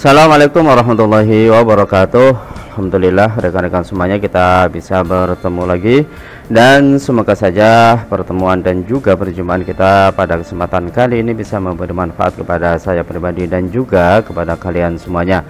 Assalamualaikum warahmatullahi wabarakatuh. Alhamdulillah rekan-rekan semuanya kita bisa bertemu lagi. Dan semoga saja pertemuan dan juga perjumpaan kita pada kesempatan kali ini bisa memberi manfaat kepada saya pribadi dan juga kepada kalian semuanya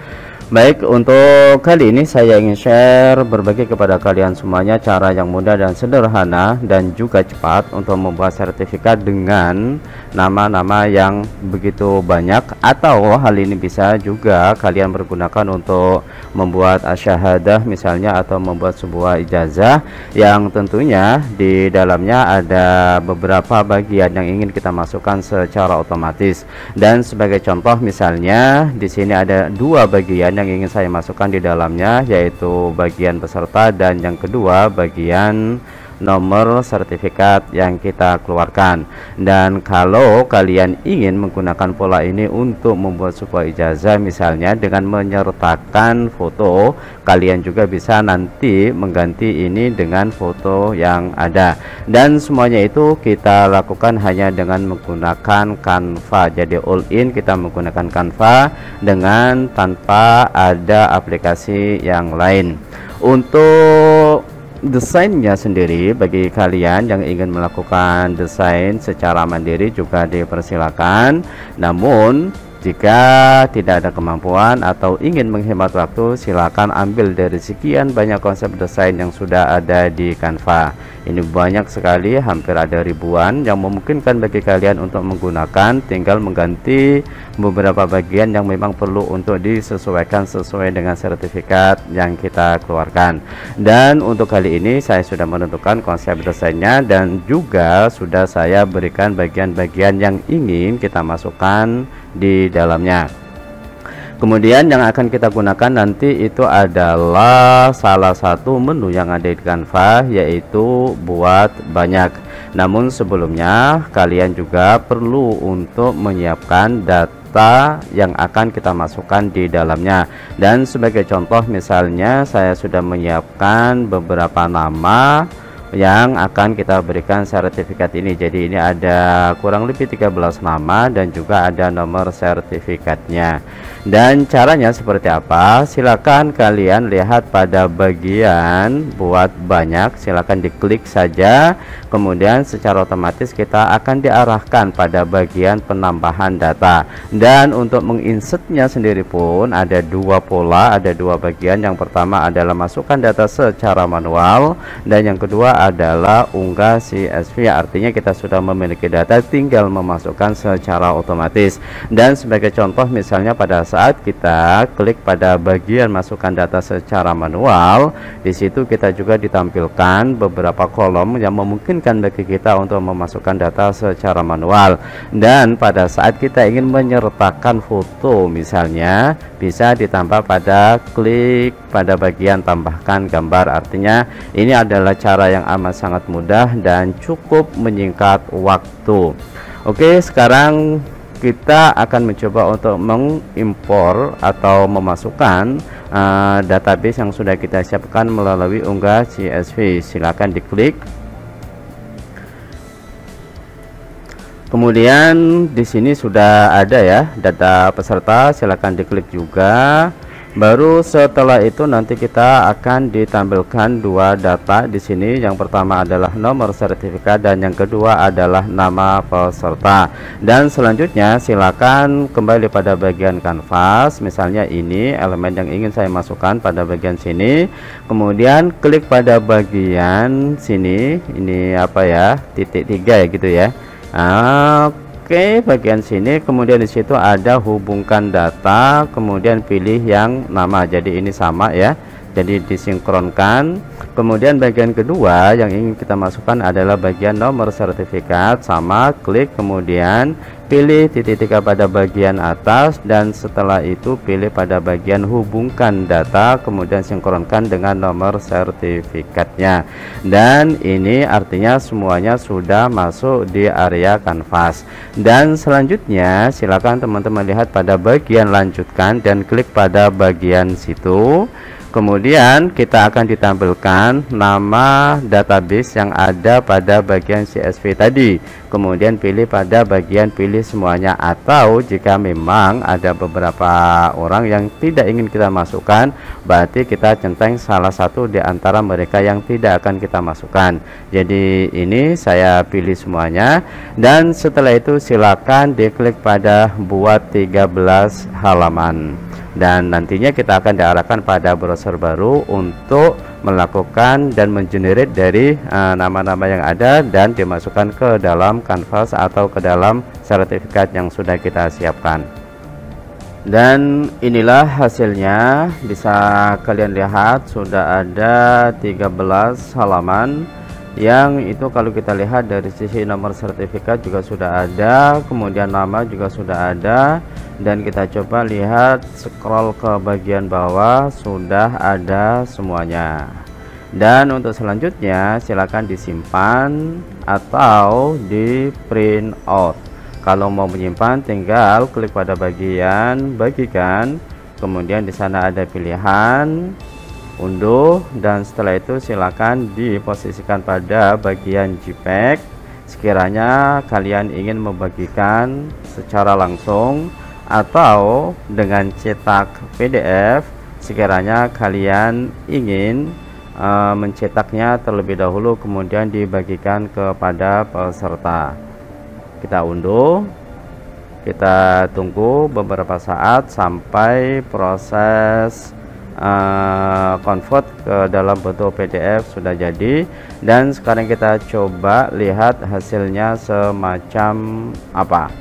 Baik, untuk kali ini saya ingin share berbagi kepada kalian semuanya cara yang mudah dan sederhana dan juga cepat untuk membuat sertifikat dengan nama-nama yang begitu banyak. Atau hal ini bisa juga kalian pergunakan untuk membuat asyahadah misalnya atau membuat sebuah ijazah. Yang tentunya di dalamnya ada beberapa bagian yang ingin kita masukkan secara otomatis. Dan sebagai contoh misalnya di sini ada dua bagian yang ingin saya masukkan di dalamnya yaitu bagian peserta dan yang kedua bagian nomor sertifikat yang kita keluarkan. Dan kalau kalian ingin menggunakan pola ini untuk membuat sebuah ijazah misalnya dengan menyertakan foto kalian juga bisa nanti mengganti ini dengan foto yang ada. Dan semuanya itu kita lakukan hanya dengan menggunakan Canva. Jadi all in kita menggunakan Canva dengan tanpa ada aplikasi yang lain. Untuk desainnya sendiri bagi kalian yang ingin melakukan desain secara mandiri juga dipersilakan. Namun jika tidak ada kemampuan atau ingin menghemat waktu, silakan ambil dari sekian banyak konsep desain yang sudah ada di Canva. Ini banyak sekali, hampir ada ribuan yang memungkinkan bagi kalian untuk menggunakan, tinggal mengganti beberapa bagian yang memang perlu untuk disesuaikan sesuai dengan sertifikat yang kita keluarkan. Dan untuk kali ini saya sudah menentukan konsep desainnya dan juga sudah saya berikan bagian-bagian yang ingin kita masukkan di dalamnya. Kemudian yang akan kita gunakan nanti itu adalah salah satu menu yang ada di Canva yaitu buat banyak. Namun sebelumnya kalian juga perlu untuk menyiapkan data yang akan kita masukkan di dalamnya. Dan sebagai contoh misalnya saya sudah menyiapkan beberapa nama yang akan kita berikan sertifikat ini. Jadi ini ada kurang lebih 13 nama dan juga ada nomor sertifikatnya dan caranya seperti apa? Silakan kalian lihat pada bagian buat banyak. Silakan diklik saja. Kemudian secara otomatis kita akan diarahkan pada bagian penambahan data. Dan untuk menginsertnya sendiri pun ada dua pola. Ada dua bagian. Yang pertama adalah masukkan data secara manual. Dan yang kedua adalah unggah CSV artinya kita sudah memiliki data tinggal memasukkan secara otomatis. Dan sebagai contoh misalnya pada saat kita klik pada bagian masukkan data secara manual di situ kita juga ditampilkan beberapa kolom yang memungkinkan bagi kita untuk memasukkan data secara manual. Dan pada saat kita ingin menyertakan foto misalnya bisa ditambah pada klik pada bagian tambahkan gambar. Artinya ini adalah cara yang amat sangat mudah dan cukup menyingkat waktu. Oke sekarang kita akan mencoba untuk mengimpor atau memasukkan uh, database yang sudah kita siapkan melalui unggah CSV silakan diklik. Kemudian di sini sudah ada ya data peserta silakan diklik juga baru setelah itu nanti kita akan ditampilkan dua data di sini. Yang pertama adalah nomor sertifikat dan yang kedua adalah nama peserta. Dan selanjutnya silakan kembali pada bagian kanvas. Misalnya ini elemen yang ingin saya masukkan pada bagian sini. Kemudian klik pada bagian sini. Ini apa ya? Titik tiga ya gitu ya. Oke Oke bagian sini kemudian di situ ada hubungkan data kemudian pilih yang nama. Jadi ini sama ya jadi disinkronkan. Kemudian bagian kedua yang ingin kita masukkan adalah bagian nomor sertifikat. Sama klik kemudian pilih titik tiga pada bagian atas dan setelah itu pilih pada bagian hubungkan data kemudian sinkronkan dengan nomor sertifikatnya. Dan ini artinya semuanya sudah masuk di area kanvas. Dan selanjutnya silakan teman-teman lihat pada bagian lanjutkan dan klik pada bagian situ kemudian kita akan ditampilkan nama database yang ada pada bagian CSV tadi. Kemudian pilih pada bagian pilih semuanya. Atau jika memang ada beberapa orang yang tidak ingin kita masukkan berarti kita centeng salah satu di antara mereka yang tidak akan kita masukkan. Jadi ini saya pilih semuanya. Dan setelah itu silakan diklik pada buat 13 halaman dan nantinya kita akan diarahkan pada browser baru untuk melakukan dan mengenerate dari eh, nama-nama uh, yang ada dan dimasukkan ke dalam canvas atau ke dalam sertifikat yang sudah kita siapkan. Dan inilah hasilnya. Bisa kalian lihat sudah ada 13 halaman yang itu kalau kita lihat dari sisi nomor sertifikat juga sudah ada kemudian nama juga sudah ada dan kita coba lihat scroll ke bagian bawah sudah ada semuanya. Dan untuk selanjutnya silakan disimpan atau di print out kalau mau menyimpan tinggal klik pada bagian bagikan. Kemudian di sana ada pilihan unduh dan setelah itu silakan diposisikan pada bagian JPEG. Sekiranya kalian ingin membagikan secara langsung atau dengan cetak PDF sekiranya kalian ingin uh, mencetaknya terlebih dahulu kemudian dibagikan kepada peserta. Kita unduh kita tunggu beberapa saat sampai proses uh, convert ke dalam bentuk PDF sudah jadi. Dan sekarang kita coba lihat hasilnya semacam apa.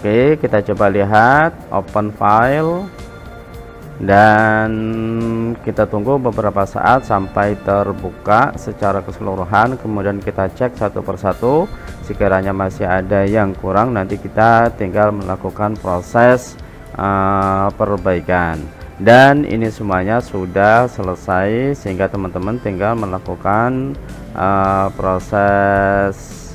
Oke kita coba lihat open file. Dan kita tunggu beberapa saat sampai terbuka secara keseluruhan. Kemudian kita cek satu persatu sekiranya masih ada yang kurang. Nanti kita tinggal melakukan proses uh, perbaikan. Dan ini semuanya sudah selesai sehingga teman-teman tinggal melakukan uh, proses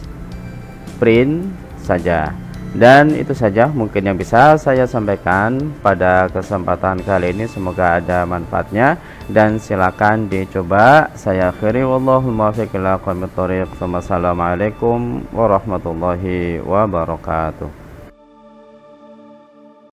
print saja. Dan itu saja mungkin yang bisa saya sampaikan pada kesempatan kali ini. Semoga ada manfaatnya. Dan silakan dicoba. Saya akhiri. Wallahul thoriq warahmatullahi wabarakatuh